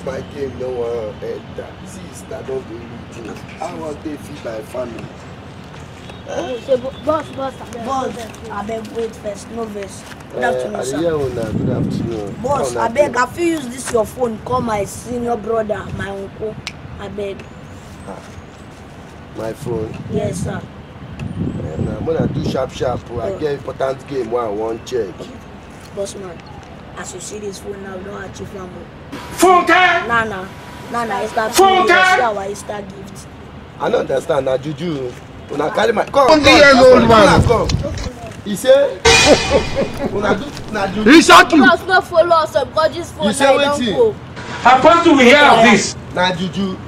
spike lọ́wọ́ ẹ̀dá sí ìsìtàdọ́gbò ìlú àwọn tẹ fi by family. Eh, okay, boss, boss, boss, I beg wait first, no verse. Eh, good afternoon, sir. Boss, I beg, I feel use this your phone, call my senior brother, my uncle. I beg. My phone? Yes, sir. Yeah, I'm gonna do sharp, sharp. I oh. get important game where I want check. Boss, man àṣìṣe this phone now don't achieve am o. Funke. Nana Nana it's Easter Funke. gift na our Easter gift. I don't understand na juju una carry my come come years old man come he said, una do na juju. he shock you. us us up because this phone na e don go. upon to we hear of this. na juju